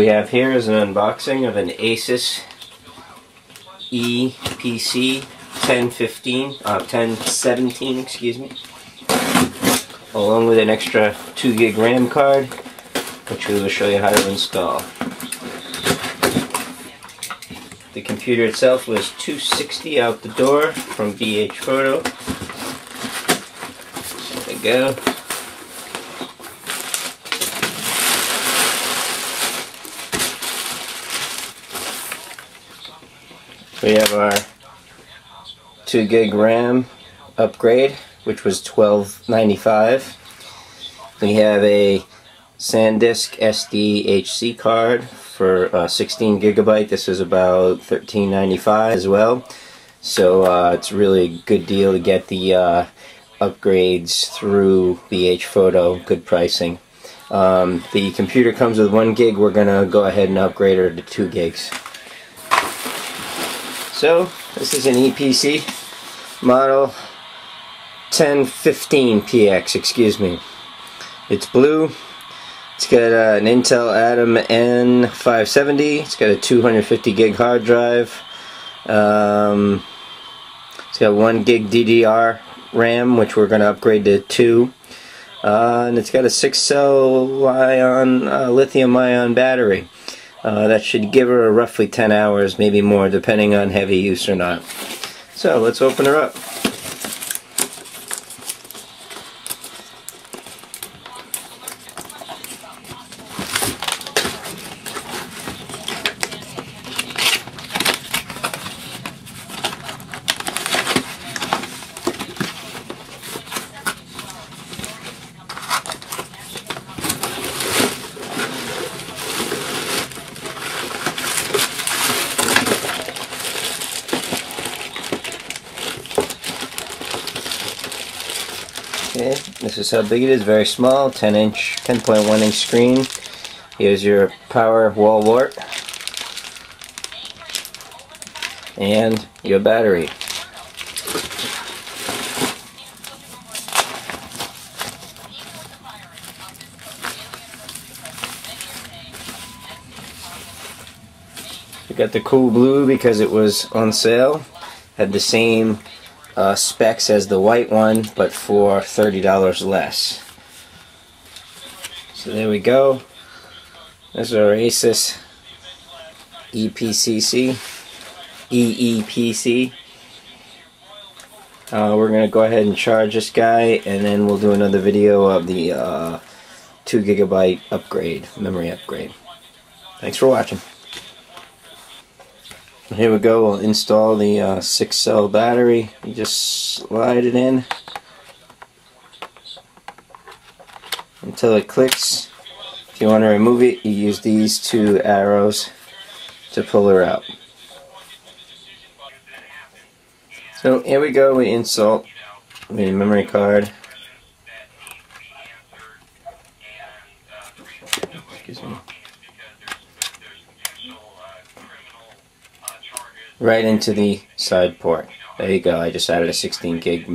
we have here is an unboxing of an Asus Eee PC 1015, uh, 1017, excuse me, along with an extra 2 gig RAM card, which we will show you how to install. The computer itself was 260 out the door from BH Photo. There we go. We have our 2 gig RAM upgrade, which was 12.95. We have a SanDisk SDHC card for uh, 16 gigabyte. This is about 13.95 as well. So uh, it's really a good deal to get the uh, upgrades through BH Photo. Good pricing. Um, the computer comes with 1 gig. We're going to go ahead and upgrade her to 2 gigs. So, this is an Eee PC model 1015PX, excuse me. It's blue. It's got uh, an Intel Atom N570. It's got a 250 gig hard drive. Um, it's got 1 gig DDR RAM, which we're going to upgrade to 2. Uh, and it's got a 6 cell ion, uh, lithium ion battery. Uh, that should give her roughly 10 hours, maybe more, depending on heavy use or not. So let's open her up. This is how big it is, very small, 10 inch, 10.1 inch screen. Here's your power wall wart. And your battery. We got the cool blue because it was on sale. Had the same uh, specs as the white one, but for $30 less. So there we go. This is our Asus EPCC, EEPC. Uh, we're going to go ahead and charge this guy, and then we'll do another video of the uh, 2 gigabyte upgrade, memory upgrade. Thanks for watching. Here we go, we'll install the uh, 6 cell battery. You just slide it in until it clicks. If you want to remove it, you use these two arrows to pull her out. So here we go, we install the memory card. Excuse me. Right into the side port. There you go, I just added a 16 gig